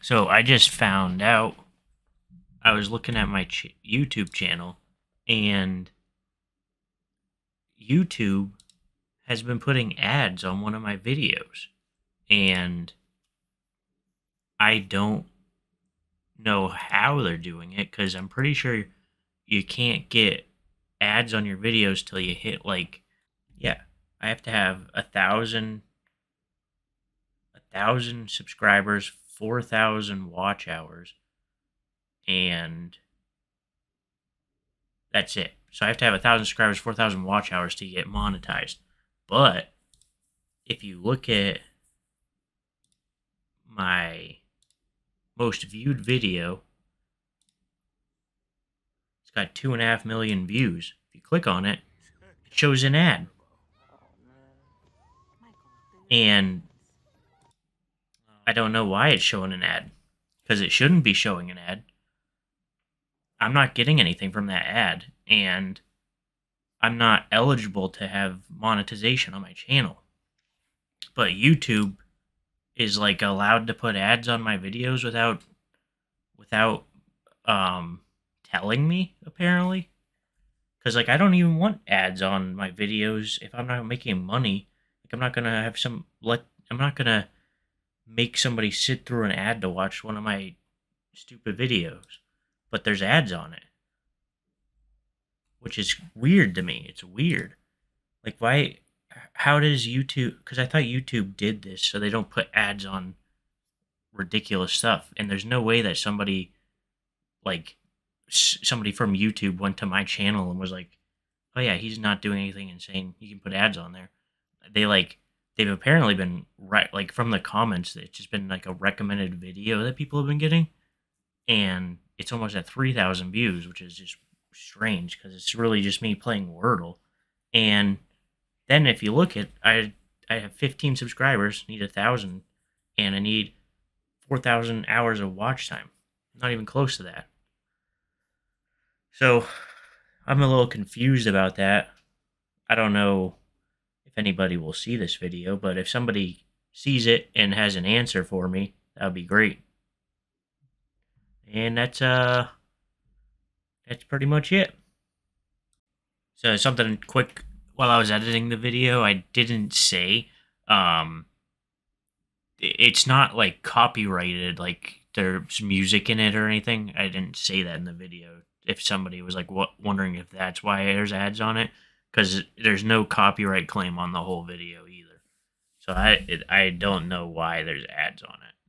So I just found out. I was looking at my ch- YouTube channel, and YouTube has been putting ads on one of my videos, and I don't know how they're doing it because I'm pretty sure you can't get ads on your videos till you hit like, yeah, I have to have a thousand, a thousand subscribers, four thousand watch hours, and that's it. So I have to have a thousand subscribers, four thousand watch hours to get monetized. But if you look at my most viewed video, it's got two and a half million views. If you click on it, it shows an ad. Oh, and I don't know why it's showing an ad. Because it shouldn't be showing an ad. I'm not getting anything from that ad. And I'm not eligible to have monetization on my channel. But YouTube is like allowed to put ads on my videos without without um telling me apparently because like i don't even want ads on my videos if i'm not making money like i'm not gonna have some let i'm not gonna make somebody sit through an ad to watch one of my stupid videos but there's ads on it which is weird to me it's weird like why how does YouTube? Because I thought YouTube did this so they don't put ads on ridiculous stuff, and there's no way that somebody, like, somebody from YouTube went to my channel and was like, "Oh yeah, he's not doing anything insane. You can put ads on there." They like they've apparently been right like from the comments. It's just been like a recommended video that people have been getting, and it's almost at three thousand views, which is just strange because it's really just me playing Wordle, and then if you look at I I have 15 subscribers, need a thousand, and I need 4,000 hours of watch time. Not even close to that. So I'm a little confused about that. I don't know anybody will see this video, but if somebody sees it and has an answer for me, that would be great. And that's uh that's pretty much it. So something quick while I was editing the video, I didn't say um it's not like copyrighted like there's music in it or anything. I didn't say that in the video. If somebody was like what wondering if that's why there's ads on it cuz there's no copyright claim on the whole video either. So I it, I don't know why there's ads on it.